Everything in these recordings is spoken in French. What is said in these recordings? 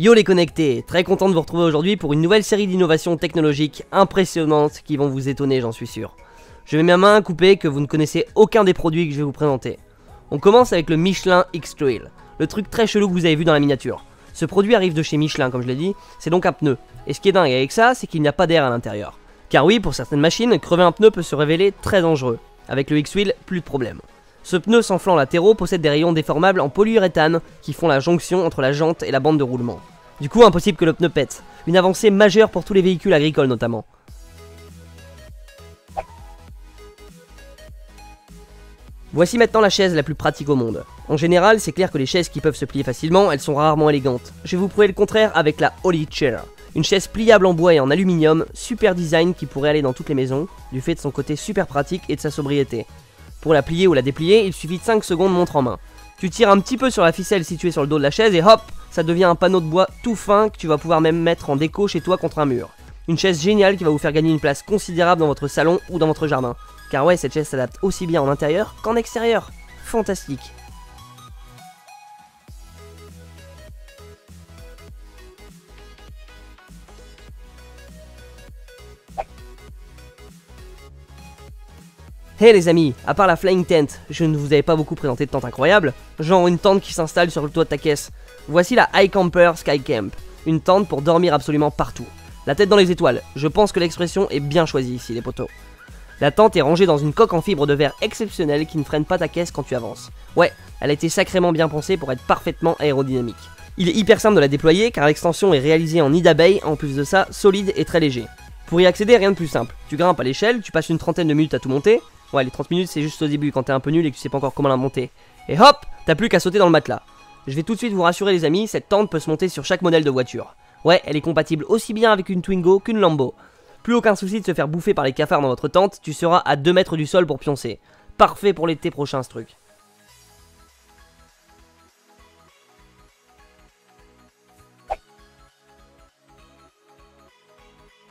Yo les connectés, très content de vous retrouver aujourd'hui pour une nouvelle série d'innovations technologiques impressionnantes qui vont vous étonner j'en suis sûr. Je mets ma main à couper que vous ne connaissez aucun des produits que je vais vous présenter. On commence avec le Michelin X-Trail, le truc très chelou que vous avez vu dans la miniature. Ce produit arrive de chez Michelin comme je l'ai dit, c'est donc un pneu. Et ce qui est dingue avec ça, c'est qu'il n'y a pas d'air à l'intérieur. Car oui, pour certaines machines, crever un pneu peut se révéler très dangereux. Avec le X-Wheel, plus de problème. Ce pneu sans flanc latéraux possède des rayons déformables en polyuréthane qui font la jonction entre la jante et la bande de roulement. Du coup, impossible que le pneu pète. Une avancée majeure pour tous les véhicules agricoles notamment. Voici maintenant la chaise la plus pratique au monde. En général, c'est clair que les chaises qui peuvent se plier facilement, elles sont rarement élégantes. Je vais vous prouver le contraire avec la Holy Chair. Une chaise pliable en bois et en aluminium, super design qui pourrait aller dans toutes les maisons, du fait de son côté super pratique et de sa sobriété. Pour la plier ou la déplier, il suffit de 5 secondes montre en main. Tu tires un petit peu sur la ficelle située sur le dos de la chaise et hop, ça devient un panneau de bois tout fin que tu vas pouvoir même mettre en déco chez toi contre un mur. Une chaise géniale qui va vous faire gagner une place considérable dans votre salon ou dans votre jardin. Car ouais, cette chaise s'adapte aussi bien en intérieur qu'en extérieur. Fantastique. Hey les amis, à part la flying tent, je ne vous avais pas beaucoup présenté de tente incroyable, genre une tente qui s'installe sur le toit de ta caisse. Voici la High Camper Sky Camp, une tente pour dormir absolument partout. La tête dans les étoiles, je pense que l'expression est bien choisie ici les poteaux. La tente est rangée dans une coque en fibre de verre exceptionnelle qui ne freine pas ta caisse quand tu avances. Ouais, elle a été sacrément bien pensée pour être parfaitement aérodynamique. Il est hyper simple de la déployer car l'extension est réalisée en nid d'abeille, en plus de ça, solide et très léger. Pour y accéder, rien de plus simple. Tu grimpes à l'échelle, tu passes une trentaine de minutes à tout monter, Ouais, les 30 minutes, c'est juste au début quand t'es un peu nul et que tu sais pas encore comment la monter. Et hop, t'as plus qu'à sauter dans le matelas. Je vais tout de suite vous rassurer les amis, cette tente peut se monter sur chaque modèle de voiture. Ouais, elle est compatible aussi bien avec une Twingo qu'une Lambo. Plus aucun souci de se faire bouffer par les cafards dans votre tente, tu seras à 2 mètres du sol pour pioncer. Parfait pour l'été prochain ce truc.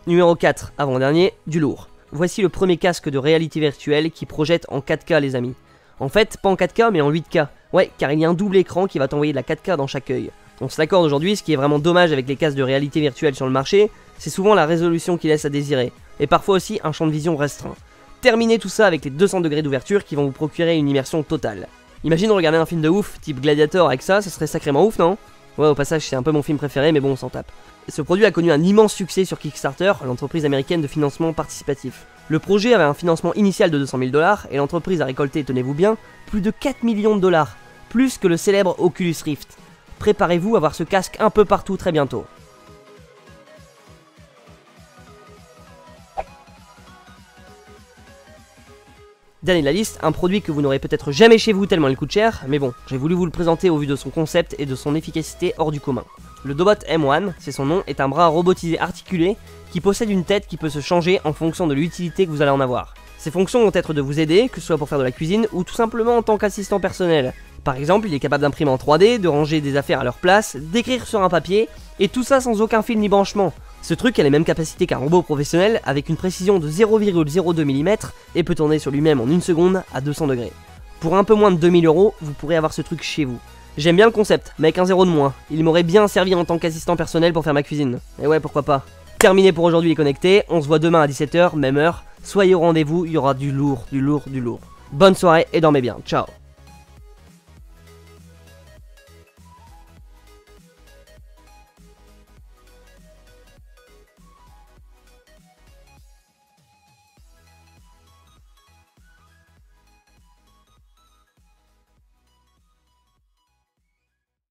Numéro 4, avant-dernier, du lourd. Voici le premier casque de réalité virtuelle qui projette en 4K les amis. En fait, pas en 4K mais en 8K. Ouais, car il y a un double écran qui va t'envoyer de la 4K dans chaque œil. On se l'accorde aujourd'hui, ce qui est vraiment dommage avec les casques de réalité virtuelle sur le marché, c'est souvent la résolution qui laisse à désirer, et parfois aussi un champ de vision restreint. Terminez tout ça avec les 200 degrés d'ouverture qui vont vous procurer une immersion totale. Imagine regarder un film de ouf, type Gladiator avec ça, ça serait sacrément ouf, non? Ouais, au passage, c'est un peu mon film préféré, mais bon, on s'en tape. Ce produit a connu un immense succès sur Kickstarter, l'entreprise américaine de financement participatif. Le projet avait un financement initial de 200 000 dollars et l'entreprise a récolté, tenez-vous bien, plus de 4 millions de dollars, plus que le célèbre Oculus Rift. Préparez-vous à voir ce casque un peu partout très bientôt. Dernier de la liste, un produit que vous n'aurez peut-être jamais chez vous tellement il coûte cher, mais bon, j'ai voulu vous le présenter au vu de son concept et de son efficacité hors du commun. Le Dobot M1, c'est son nom, est un bras robotisé articulé qui possède une tête qui peut se changer en fonction de l'utilité que vous allez en avoir. Ses fonctions vont être de vous aider, que ce soit pour faire de la cuisine ou tout simplement en tant qu'assistant personnel. Par exemple, il est capable d'imprimer en 3D, de ranger des affaires à leur place, d'écrire sur un papier, et tout ça sans aucun fil ni branchement. Ce truc a les mêmes capacités qu'un robot professionnel avec une précision de 0,02 mm et peut tourner sur lui-même en une seconde à 200 degrés. Pour un peu moins de 2000 euros, vous pourrez avoir ce truc chez vous. J'aime bien le concept, mais avec un zéro de moins. Il m'aurait bien servi en tant qu'assistant personnel pour faire ma cuisine. Et ouais, pourquoi pas. Terminé pour aujourd'hui les connectés, on se voit demain à 17h, même heure. Soyez au rendez-vous, il y aura du lourd, du lourd, du lourd. Bonne soirée et dormez bien, ciao